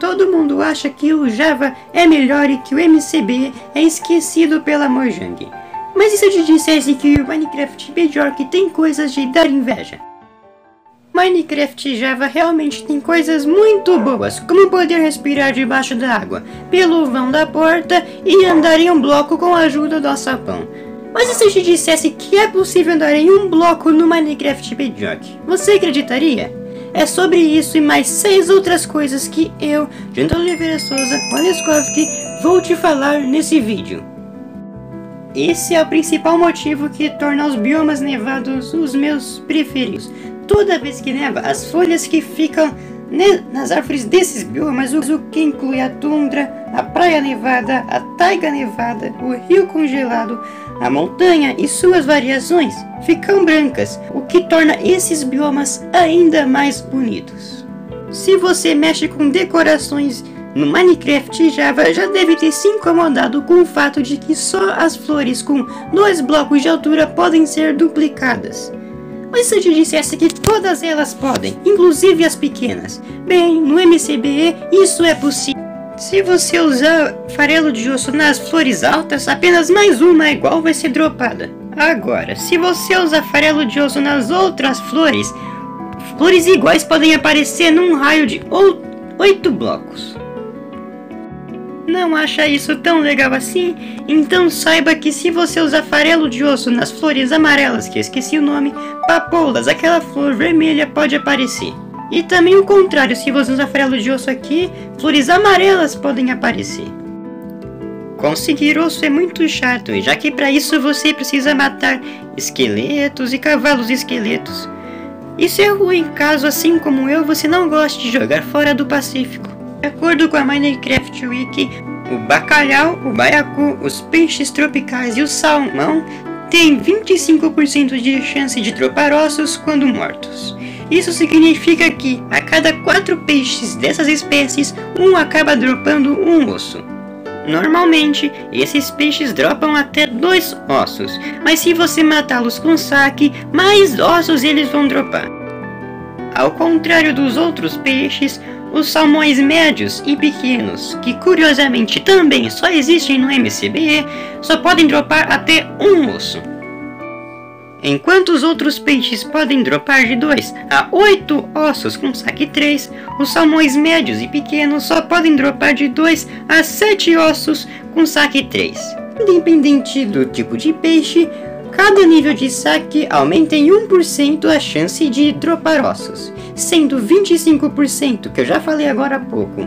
Todo mundo acha que o Java é melhor e que o MCB é esquecido pela Mojang. Mas e se eu te dissesse que o Minecraft Bjork tem coisas de dar inveja? Minecraft Java realmente tem coisas muito boas, como poder respirar debaixo da água, pelo vão da porta e andar em um bloco com a ajuda do alçapão. Mas e se eu te dissesse que é possível andar em um bloco no Minecraft Bedrock? Você acreditaria? É sobre isso e mais seis outras coisas que eu, Janto Oliveira Souza Waleskovski, vou te falar nesse vídeo. Esse é o principal motivo que torna os biomas nevados os meus preferidos. Toda vez que neva, as folhas que ficam nas árvores desses biomas, o que inclui a tundra, a praia nevada, a taiga nevada, o rio congelado, a montanha e suas variações, ficam brancas, o que torna esses biomas ainda mais bonitos. Se você mexe com decorações no Minecraft Java já deve ter se incomodado com o fato de que só as flores com dois blocos de altura podem ser duplicadas. Mas se eu te dissesse que todas elas podem, inclusive as pequenas? Bem, no MCBE isso é possível. Se você usar farelo de osso nas flores altas, apenas mais uma igual vai ser dropada. Agora, se você usar farelo de osso nas outras flores, flores iguais podem aparecer num raio de 8 blocos. Não acha isso tão legal assim? Então saiba que se você usar farelo de osso nas flores amarelas, que eu esqueci o nome, papoulas, aquela flor vermelha pode aparecer. E também o contrário, se você usar farelo de osso aqui, flores amarelas podem aparecer. Conseguir osso é muito chato, já que para isso você precisa matar esqueletos e cavalos esqueletos. Isso é ruim caso, assim como eu, você não goste de jogar fora do Pacífico. De acordo com a Minecraft Wiki, o bacalhau, o baiacu, os peixes tropicais e o salmão têm 25% de chance de dropar ossos quando mortos. Isso significa que, a cada 4 peixes dessas espécies, um acaba dropando um osso. Normalmente, esses peixes dropam até dois ossos, mas se você matá-los com saque, mais ossos eles vão dropar. Ao contrário dos outros peixes, os salmões médios e pequenos, que curiosamente também só existem no MCBE, só podem dropar até um osso. Enquanto os outros peixes podem dropar de 2 a 8 ossos com saque 3, os salmões médios e pequenos só podem dropar de 2 a 7 ossos com saque 3. Independente do tipo de peixe, cada nível de saque aumenta em 1% a chance de dropar ossos sendo 25%, que eu já falei agora há pouco,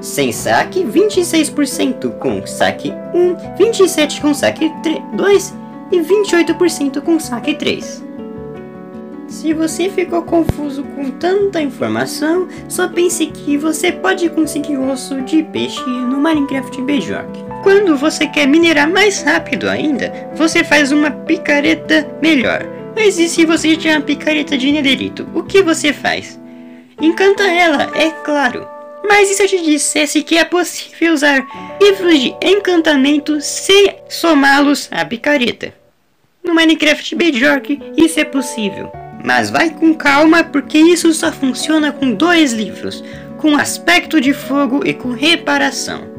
sem saque, 26% com saque 1, 27% com saque 2 e 28% com saque 3. Se você ficou confuso com tanta informação, só pense que você pode conseguir osso de peixe no Minecraft Bjork. Quando você quer minerar mais rápido ainda, você faz uma picareta melhor. Mas e se você tiver uma picareta de nederito? O que você faz? Encanta ela, é claro. Mas e se eu te dissesse que é possível usar livros de encantamento sem somá-los à picareta? No Minecraft Bjork isso é possível. Mas vai com calma porque isso só funciona com dois livros, com aspecto de fogo e com reparação.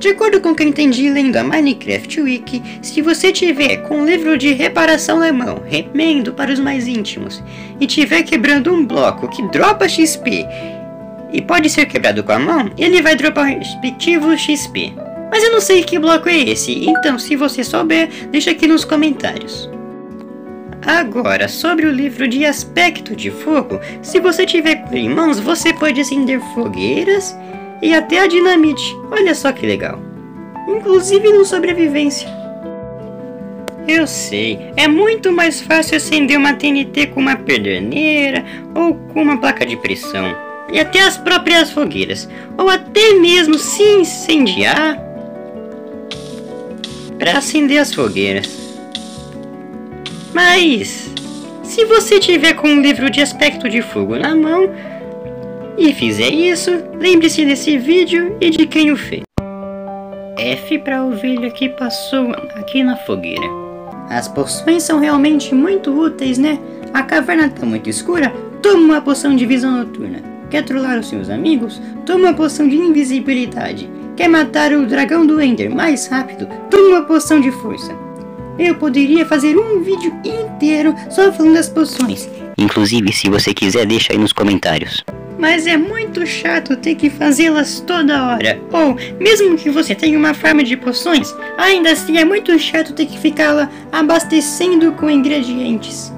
De acordo com o que entendi lendo a Minecraft Wiki, se você tiver com um livro de reparação na mão, remendo para os mais íntimos, e tiver quebrando um bloco que dropa XP e pode ser quebrado com a mão, ele vai dropar o respectivo XP. Mas eu não sei que bloco é esse, então se você souber, deixa aqui nos comentários. Agora, sobre o livro de aspecto de fogo, se você tiver em mãos, você pode acender fogueiras e até a dinamite. Olha só que legal. Inclusive no sobrevivência. Eu sei, é muito mais fácil acender uma TNT com uma pederneira ou com uma placa de pressão. E até as próprias fogueiras. Ou até mesmo se incendiar para acender as fogueiras. Mas se você tiver com um livro de aspecto de fogo na mão, e fizer isso, lembre-se desse vídeo e de quem o fez. F para a ovelha que passou aqui na fogueira. As poções são realmente muito úteis, né? A caverna está muito escura, toma uma poção de visão noturna. Quer trollar os seus amigos? Toma uma poção de invisibilidade. Quer matar o dragão do Ender mais rápido? Toma uma poção de força. Eu poderia fazer um vídeo inteiro só falando das poções. Inclusive, se você quiser, deixa aí nos comentários. Mas é muito chato ter que fazê-las toda hora. Ou, mesmo que você tenha uma farm de poções, ainda assim é muito chato ter que ficá-la abastecendo com ingredientes.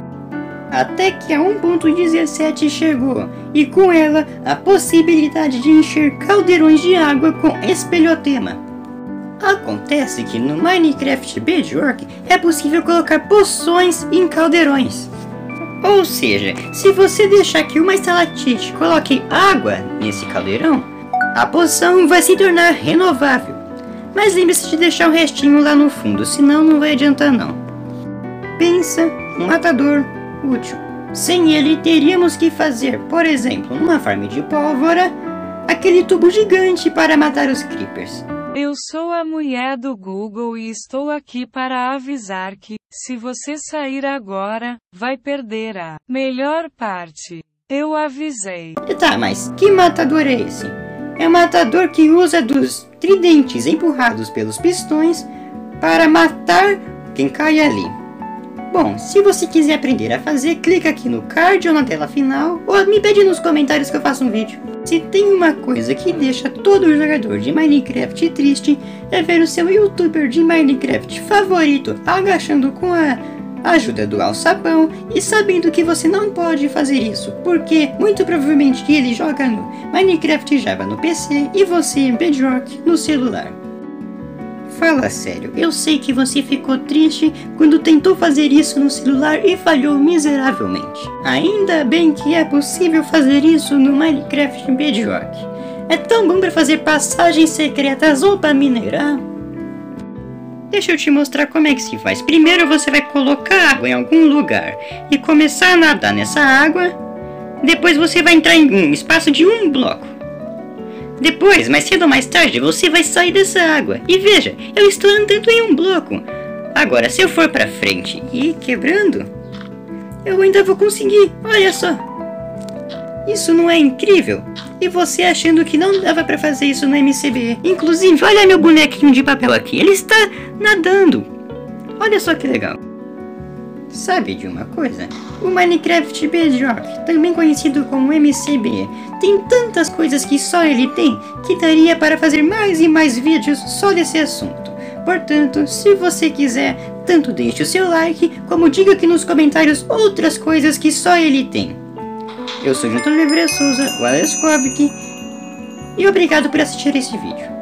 Até que a 1.17 chegou, e com ela a possibilidade de encher caldeirões de água com espelhotema. Acontece que no Minecraft Bedrock é possível colocar poções em caldeirões. Ou seja, se você deixar que uma estalactite coloque água nesse caldeirão, a poção vai se tornar renovável. Mas lembre-se de deixar o restinho lá no fundo, senão não vai adiantar não. Pensa, um matador útil. Sem ele, teríamos que fazer, por exemplo, numa farm de pólvora, aquele tubo gigante para matar os creepers. Eu sou a mulher do Google e estou aqui para avisar que, se você sair agora, vai perder a melhor parte. Eu avisei. Tá, mas que matador é esse? É um matador que usa dos tridentes empurrados pelos pistões para matar quem cai ali. Bom, se você quiser aprender a fazer, clica aqui no card ou na tela final, ou me pede nos comentários que eu faça um vídeo. Se tem uma coisa que deixa todo jogador de Minecraft triste, é ver o seu youtuber de Minecraft favorito agachando com a ajuda do alçapão e sabendo que você não pode fazer isso, porque muito provavelmente ele joga no Minecraft Java no PC e você Bedrock no celular. Fala sério, eu sei que você ficou triste quando tentou fazer isso no celular e falhou miseravelmente. Ainda bem que é possível fazer isso no Minecraft Bedrock. É tão bom para fazer passagens secretas ou para minerar. Deixa eu te mostrar como é que se faz. Primeiro você vai colocar água em algum lugar e começar a nadar nessa água. Depois você vai entrar em um espaço de um bloco. Depois, mais cedo ou mais tarde, você vai sair dessa água. E veja, eu estou andando em um bloco. Agora, se eu for para frente e quebrando, eu ainda vou conseguir. Olha só. Isso não é incrível? E você achando que não dava para fazer isso no MCB. Inclusive, olha meu bonequinho de papel aqui. Ele está nadando. Olha só que legal. Sabe de uma coisa? O Minecraft Bedrock, também conhecido como MCB, tem tantas coisas que só ele tem que daria para fazer mais e mais vídeos só desse assunto. Portanto, se você quiser, tanto deixe o seu like, como diga aqui nos comentários outras coisas que só ele tem. Eu sou Jonathan Oliveira Souza, o Alex Kovic, e obrigado por assistir esse vídeo.